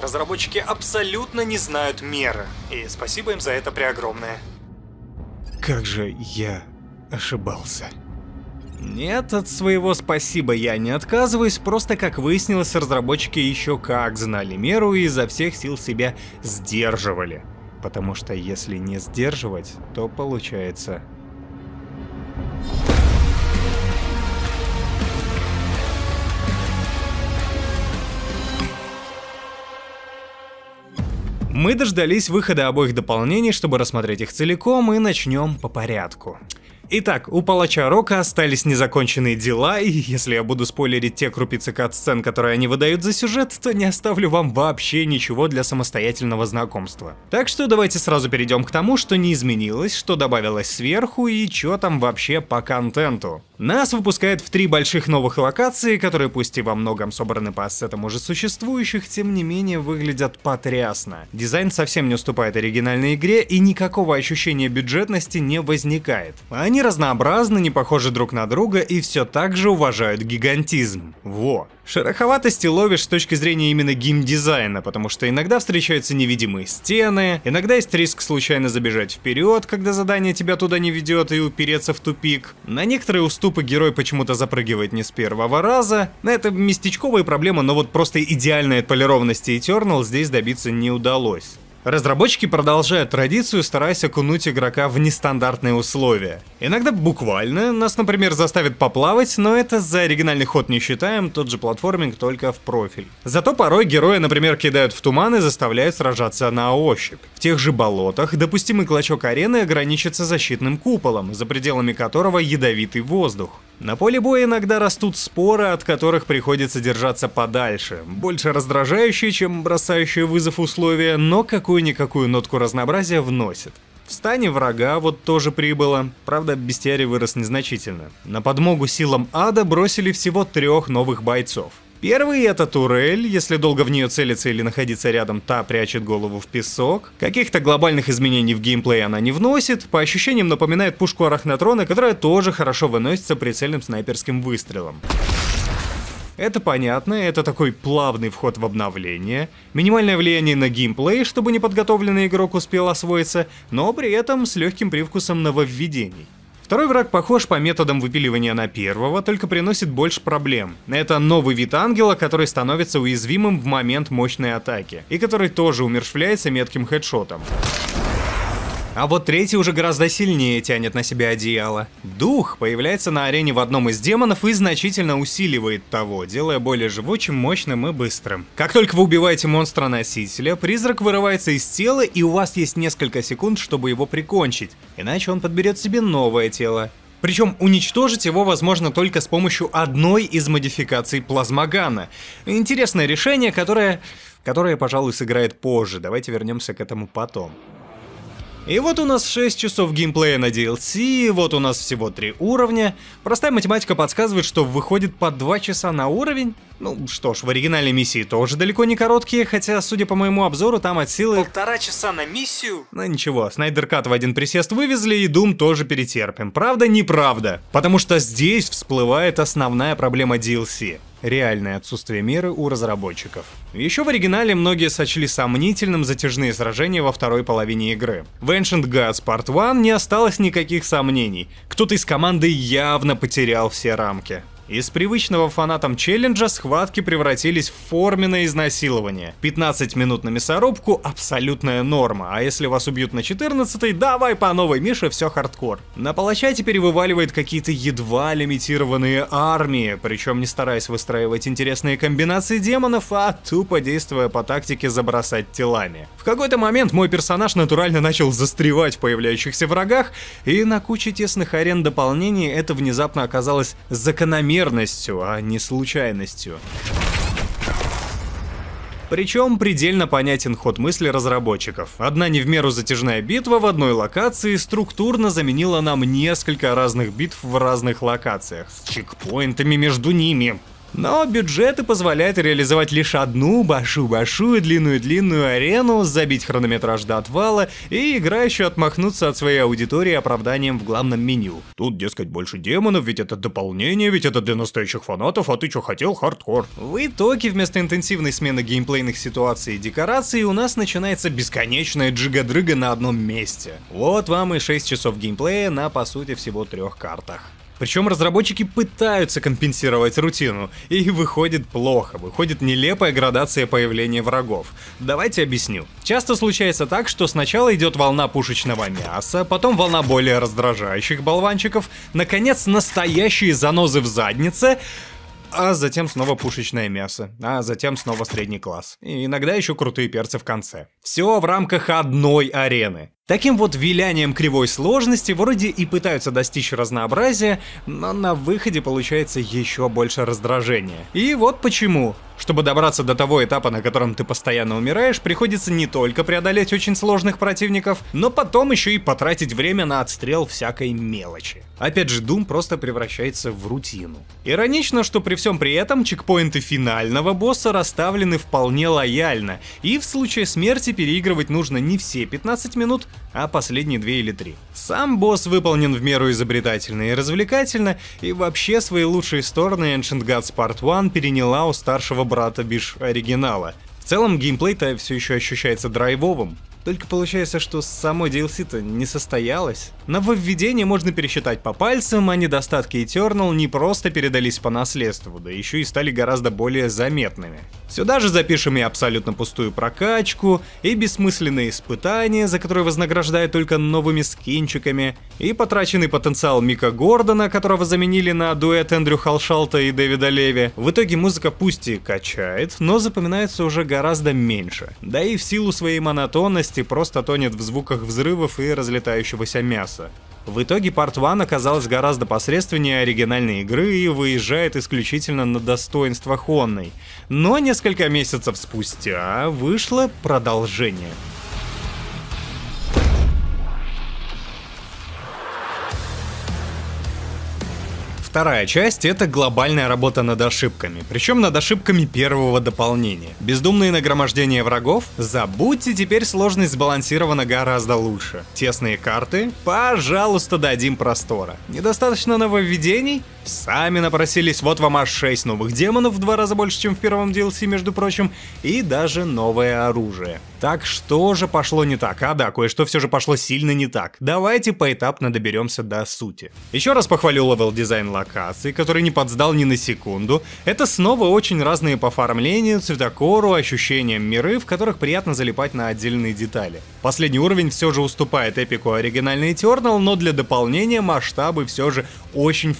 Разработчики абсолютно не знают меры, и спасибо им за это преогромное. Как же я ошибался. Нет, от своего спасибо я не отказываюсь, просто как выяснилось, разработчики еще как знали меру и изо всех сил себя сдерживали. Потому что если не сдерживать, то получается... Мы дождались выхода обоих дополнений, чтобы рассмотреть их целиком, и начнем по порядку. Итак, у Палача Рока остались незаконченные дела, и если я буду спойлерить те крупицы кат-сцен, которые они выдают за сюжет, то не оставлю вам вообще ничего для самостоятельного знакомства. Так что давайте сразу перейдем к тому, что не изменилось, что добавилось сверху и что там вообще по контенту. Нас выпускают в три больших новых локации, которые пусть и во многом собраны по ассетам уже существующих, тем не менее выглядят потрясно. Дизайн совсем не уступает оригинальной игре и никакого ощущения бюджетности не возникает. Они разнообразны, не похожи друг на друга и все так же уважают гигантизм. Во. Шероховатости ловишь с точки зрения именно геймдизайна, потому что иногда встречаются невидимые стены, иногда есть риск случайно забежать вперед, когда задание тебя туда не ведет и упереться в тупик. На некоторые уступы герой почему-то запрыгивает не с первого раза. На это местечковая проблема, но вот просто идеальной отполированности Eternal здесь добиться не удалось. Разработчики продолжают традицию, стараясь окунуть игрока в нестандартные условия. Иногда буквально, нас, например, заставят поплавать, но это за оригинальный ход не считаем, тот же платформинг только в профиль. Зато порой героя, например, кидают в туман и заставляют сражаться на ощупь. В тех же болотах допустимый клочок арены ограничится защитным куполом, за пределами которого ядовитый воздух. На поле боя иногда растут споры, от которых приходится держаться подальше. Больше раздражающие, чем бросающие вызов условия, но какую-никакую нотку разнообразия вносит. В стане врага вот тоже прибыло, правда бестиарий вырос незначительно. На подмогу силам ада бросили всего трех новых бойцов. Первый это турель, если долго в нее целиться или находиться рядом, та прячет голову в песок. Каких-то глобальных изменений в геймплей она не вносит, по ощущениям напоминает пушку Арахнатрона, которая тоже хорошо выносится прицельным снайперским выстрелом. Это понятно, это такой плавный вход в обновление, минимальное влияние на геймплей, чтобы неподготовленный игрок успел освоиться, но при этом с легким привкусом нововведений. Второй враг похож по методам выпиливания на первого, только приносит больше проблем. Это новый вид ангела, который становится уязвимым в момент мощной атаки, и который тоже умершвляется метким хедшотом. А вот третий уже гораздо сильнее тянет на себя одеяло. Дух появляется на арене в одном из демонов и значительно усиливает того, делая более живучим, мощным и быстрым. Как только вы убиваете монстра-носителя, призрак вырывается из тела и у вас есть несколько секунд, чтобы его прикончить, иначе он подберет себе новое тело. Причем уничтожить его возможно только с помощью одной из модификаций плазмогана. Интересное решение, которое... которое, пожалуй, сыграет позже. Давайте вернемся к этому потом. И вот у нас 6 часов геймплея на DLC, вот у нас всего 3 уровня. Простая математика подсказывает, что выходит по 2 часа на уровень. Ну что ж, в оригинальной миссии тоже далеко не короткие, хотя, судя по моему обзору, там от силы... Полтора часа на миссию? Ну ничего, Снайдеркат в один присест вывезли и Doom тоже перетерпим. Правда, неправда. Потому что здесь всплывает основная проблема DLC реальное отсутствие меры у разработчиков. Еще в оригинале многие сочли сомнительным затяжные сражения во второй половине игры. В Ancient Gods Part 1 не осталось никаких сомнений. Кто-то из команды явно потерял все рамки. Из привычного фанатам челленджа схватки превратились в форменное изнасилование. 15 минут на мясорубку – абсолютная норма, а если вас убьют на 14 давай по новой, Миша, все хардкор. На палача теперь вываливают какие-то едва лимитированные армии, причем не стараясь выстраивать интересные комбинации демонов, а тупо действуя по тактике забросать телами. В какой-то момент мой персонаж натурально начал застревать в появляющихся врагах, и на куче тесных арен дополнений это внезапно оказалось закономерным закономерностью, а не случайностью. Причем предельно понятен ход мысли разработчиков. Одна не в меру затяжная битва в одной локации структурно заменила нам несколько разных битв в разных локациях, с чекпоинтами между ними. Но бюджеты позволяют реализовать лишь одну большую-большую длинную-длинную арену, забить хронометраж до отвала и играющую отмахнуться от своей аудитории оправданием в главном меню. Тут, дескать, больше демонов, ведь это дополнение, ведь это для настоящих фанатов, а ты что хотел, хардкор. В итоге, вместо интенсивной смены геймплейных ситуаций и декораций, у нас начинается бесконечная джига-дрыга на одном месте. Вот вам и 6 часов геймплея на, по сути, всего трех картах. Причем разработчики пытаются компенсировать рутину, и выходит плохо, выходит нелепая градация появления врагов. Давайте объясню. Часто случается так, что сначала идет волна пушечного мяса, потом волна более раздражающих болванчиков, наконец настоящие занозы в заднице, а затем снова пушечное мясо, а затем снова средний класс. И иногда еще крутые перцы в конце. Все в рамках одной арены. Таким вот вилянием кривой сложности вроде и пытаются достичь разнообразия, но на выходе получается еще больше раздражения. И вот почему. Чтобы добраться до того этапа, на котором ты постоянно умираешь, приходится не только преодолеть очень сложных противников, но потом еще и потратить время на отстрел всякой мелочи. Опять же, Doom просто превращается в рутину. Иронично, что при всем при этом чекпоинты финального босса расставлены вполне лояльно, и в случае смерти переигрывать нужно не все 15 минут, а последние 2 или 3. Сам босс выполнен в меру изобретательно и развлекательно, и вообще свои лучшие стороны Ancient Gods Part 1 переняла у старшего брата Биш оригинала. В целом геймплей-то все еще ощущается драйвовым, только получается, что само DLC-то не состоялось. Нововведения можно пересчитать по пальцам, а недостатки Eternal не просто передались по наследству, да еще и стали гораздо более заметными. Сюда же запишем и абсолютно пустую прокачку, и бессмысленные испытания, за которые вознаграждают только новыми скинчиками, и потраченный потенциал Мика Гордона, которого заменили на дуэт Эндрю Халшалта и Дэвида Леви. В итоге музыка пусть и качает, но запоминается уже гораздо меньше. Да и в силу своей монотонности просто тонет в звуках взрывов и разлетающегося мяса. В итоге Part 1 оказалась гораздо посредственнее оригинальной игры и выезжает исключительно на достоинство Хонной. Но несколько месяцев спустя вышло продолжение. Вторая часть — это глобальная работа над ошибками, причем над ошибками первого дополнения. Бездумные нагромождения врагов? Забудьте, теперь сложность сбалансирована гораздо лучше. Тесные карты? Пожалуйста, дадим простора. Недостаточно нововведений? Сами напросились, вот вам аж 6 новых демонов, в два раза больше, чем в первом DLC, между прочим, и даже новое оружие. Так что же пошло не так? А да, кое-что все же пошло сильно не так. Давайте поэтапно доберемся до сути. Еще раз похвалю level design локаций, который не подсдал ни на секунду. Это снова очень разные по оформлению, цветокору, ощущениям миры, в которых приятно залипать на отдельные детали. Последний уровень все же уступает эпику оригинальной Eternal, но для дополнения масштабы все же очень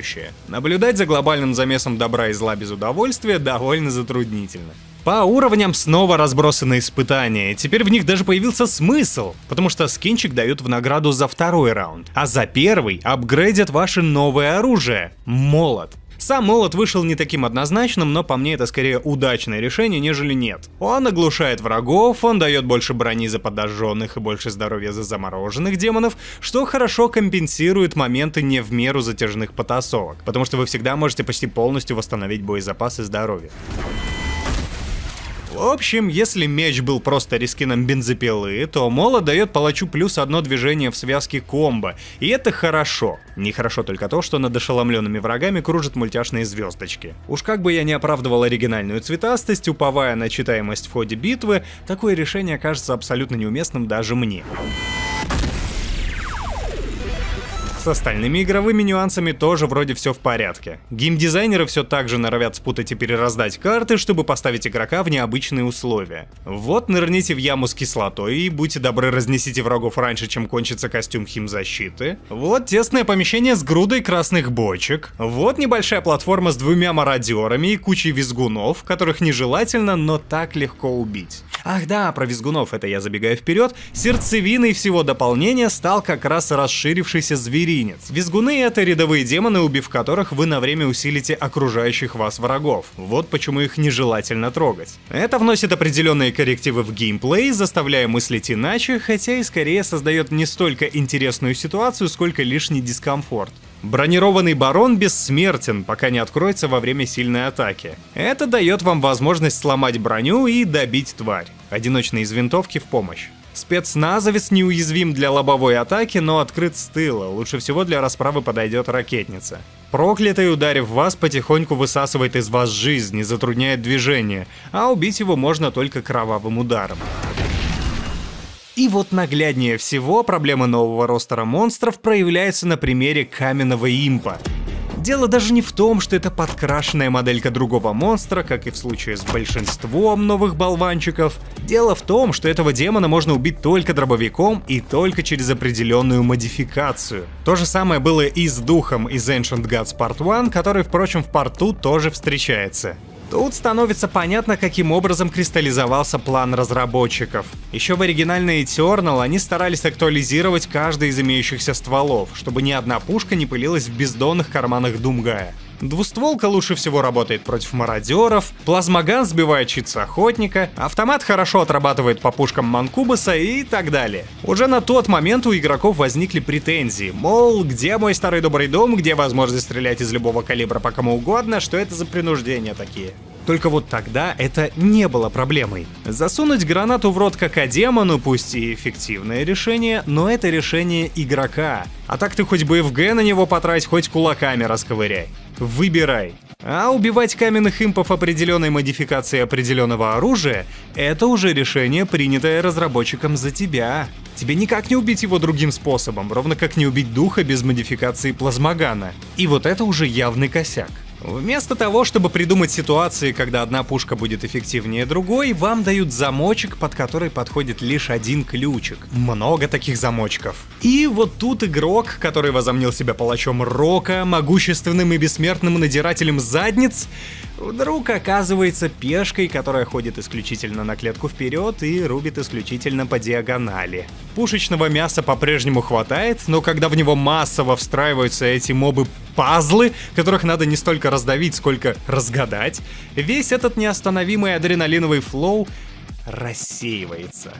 впечатляющие. Наблюдать за глобальным замесом добра и зла без удовольствия довольно затруднительно. По уровням снова разбросаны испытания, теперь в них даже появился смысл, потому что скинчик дают в награду за второй раунд, а за первый апгрейдят ваше новое оружие — молот. Сам молот вышел не таким однозначным, но по мне это скорее удачное решение, нежели нет. Он оглушает врагов, он дает больше брони за подожженных и больше здоровья за замороженных демонов, что хорошо компенсирует моменты не в меру затяжных потасовок, потому что вы всегда можете почти полностью восстановить боезапас и здоровье. В общем, если меч был просто рискином бензопилы, то молот дает палачу плюс одно движение в связке комбо, и это хорошо. Нехорошо только то, что над ошеломленными врагами кружат мультяшные звездочки. Уж как бы я не оправдывал оригинальную цветастость, уповая на читаемость в ходе битвы, такое решение кажется абсолютно неуместным даже мне. С остальными игровыми нюансами тоже вроде все в порядке. Геймдизайнеры все так же норовят спутать и перераздать карты, чтобы поставить игрока в необычные условия. Вот нырните в яму с кислотой и будьте добры разнесите врагов раньше, чем кончится костюм химзащиты. Вот тесное помещение с грудой красных бочек. Вот небольшая платформа с двумя мародерами и кучей визгунов, которых нежелательно, но так легко убить. Ах да, про визгунов это я забегаю вперед. Сердцевиной всего дополнения стал как раз расширившийся зверь зверинец. Визгуны — это рядовые демоны, убив которых вы на время усилите окружающих вас врагов. Вот почему их нежелательно трогать. Это вносит определенные коррективы в геймплей, заставляя мыслить иначе, хотя и скорее создает не столько интересную ситуацию, сколько лишний дискомфорт. Бронированный барон бессмертен, пока не откроется во время сильной атаки. Это дает вам возможность сломать броню и добить тварь. Одиночный из винтовки в помощь. Спецназовец неуязвим для лобовой атаки, но открыт с тыла. Лучше всего для расправы подойдет ракетница. Проклятый, ударив вас, потихоньку высасывает из вас жизнь и затрудняет движение, а убить его можно только кровавым ударом. И вот нагляднее всего проблема нового ростера монстров проявляется на примере каменного импа. Дело даже не в том, что это подкрашенная моделька другого монстра, как и в случае с большинством новых болванчиков. Дело в том, что этого демона можно убить только дробовиком и только через определенную модификацию. То же самое было и с духом из Ancient Gods Part 1, который, впрочем, в порту тоже встречается. Тут становится понятно, каким образом кристаллизовался план разработчиков. Еще в оригинальной Eternal они старались актуализировать каждый из имеющихся стволов, чтобы ни одна пушка не пылилась в бездонных карманах Думгая. Двустволка лучше всего работает против мародеров, плазмоган сбивает щит охотника, автомат хорошо отрабатывает по пушкам Манкубаса и так далее. Уже на тот момент у игроков возникли претензии, мол, где мой старый добрый дом, где возможность стрелять из любого калибра по кому угодно, что это за принуждения такие. Только вот тогда это не было проблемой. Засунуть гранату в рот как демону, пусть и эффективное решение, но это решение игрока. А так ты хоть бы ФГ на него потрать, хоть кулаками расковыряй. Выбирай. А убивать каменных импов определенной модификации определенного оружия — это уже решение, принятое разработчиком за тебя. Тебе никак не убить его другим способом, ровно как не убить духа без модификации плазмогана. И вот это уже явный косяк. Вместо того, чтобы придумать ситуации, когда одна пушка будет эффективнее другой, вам дают замочек, под который подходит лишь один ключик. Много таких замочков. И вот тут игрок, который возомнил себя палачом Рока, могущественным и бессмертным надирателем задниц, вдруг оказывается пешкой, которая ходит исключительно на клетку вперед и рубит исключительно по диагонали. Пушечного мяса по-прежнему хватает, но когда в него массово встраиваются эти мобы-пазлы, которых надо не столько раздавить, сколько разгадать, весь этот неостановимый адреналиновый флоу рассеивается.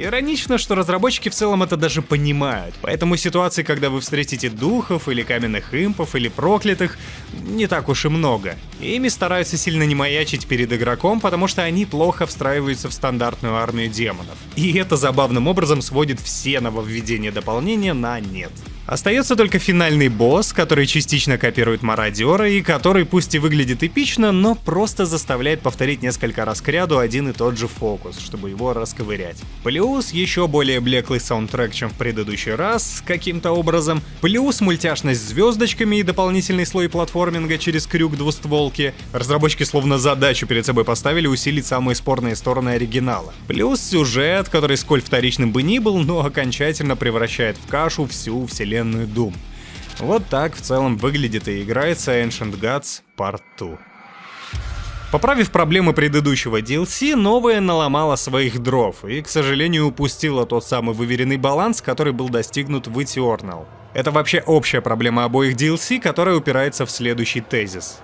Иронично, что разработчики в целом это даже понимают, поэтому ситуации, когда вы встретите духов или каменных импов или проклятых, не так уж и много. Ими стараются сильно не маячить перед игроком, потому что они плохо встраиваются в стандартную армию демонов. И это забавным образом сводит все нововведения дополнения на нет. Остается только финальный босс, который частично копирует мародера и который пусть и выглядит эпично, но просто заставляет повторить несколько раз к ряду один и тот же фокус, чтобы его расковырять. Плюс еще более блеклый саундтрек, чем в предыдущий раз, каким-то образом. Плюс мультяшность с звездочками и дополнительный слой платформинга через крюк двустволки. Разработчики словно задачу перед собой поставили усилить самые спорные стороны оригинала. Плюс сюжет, который сколь вторичным бы ни был, но окончательно превращает в кашу всю вселенную вселенную Doom. Вот так в целом выглядит и играется Ancient Gods Part 2. Поправив проблемы предыдущего DLC, новая наломала своих дров и, к сожалению, упустила тот самый выверенный баланс, который был достигнут в Eternal. Это вообще общая проблема обоих DLC, которая упирается в следующий тезис.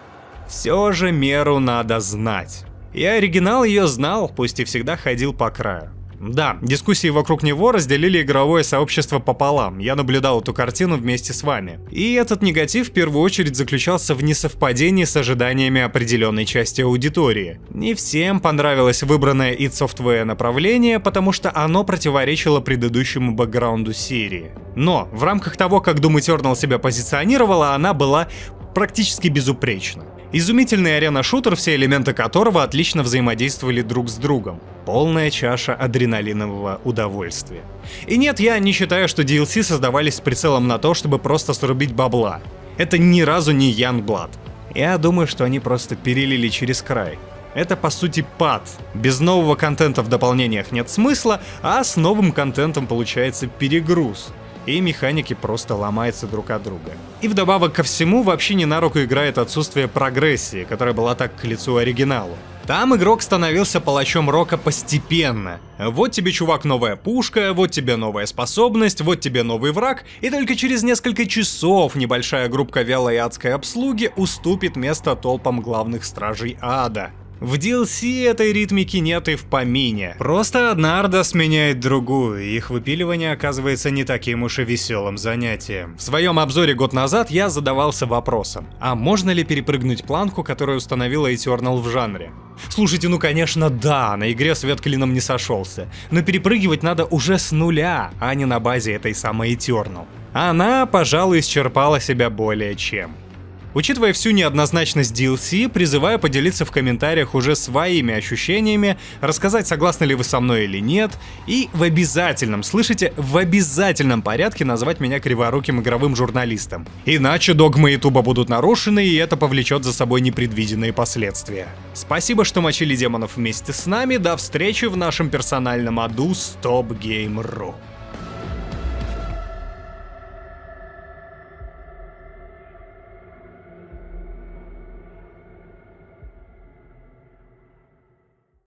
Все же меру надо знать. И оригинал ее знал, пусть и всегда ходил по краю. Да, дискуссии вокруг него разделили игровое сообщество пополам. Я наблюдал эту картину вместе с вами. И этот негатив в первую очередь заключался в несовпадении с ожиданиями определенной части аудитории. Не всем понравилось выбранное id Software направление, потому что оно противоречило предыдущему бэкграунду серии. Но в рамках того, как Doom Eternal себя позиционировала, она была практически безупречна. Изумительный арена-шутер, все элементы которого отлично взаимодействовали друг с другом. Полная чаша адреналинового удовольствия. И нет, я не считаю, что DLC создавались с прицелом на то, чтобы просто срубить бабла. Это ни разу не Youngblood. Я думаю, что они просто перелили через край. Это по сути пад. Без нового контента в дополнениях нет смысла, а с новым контентом получается перегруз и механики просто ломаются друг от друга. И вдобавок ко всему вообще не на руку играет отсутствие прогрессии, которая была так к лицу оригиналу. Там игрок становился палачом рока постепенно. Вот тебе, чувак, новая пушка, вот тебе новая способность, вот тебе новый враг, и только через несколько часов небольшая группа вялой адской обслуги уступит место толпам главных стражей ада. В DLC этой ритмики нет и в помине. Просто одна орда сменяет другую, и их выпиливание оказывается не таким уж и веселым занятием. В своем обзоре год назад я задавался вопросом, а можно ли перепрыгнуть планку, которую установила Eternal в жанре? Слушайте, ну конечно да, на игре свет клином не сошелся, но перепрыгивать надо уже с нуля, а не на базе этой самой Eternal. Она, пожалуй, исчерпала себя более чем. Учитывая всю неоднозначность DLC, призываю поделиться в комментариях уже своими ощущениями, рассказать, согласны ли вы со мной или нет, и в обязательном, слышите, в обязательном порядке назвать меня криворуким игровым журналистом. Иначе догмы Ютуба будут нарушены, и это повлечет за собой непредвиденные последствия. Спасибо, что мочили демонов вместе с нами, до встречи в нашем персональном аду Stop Game.ru.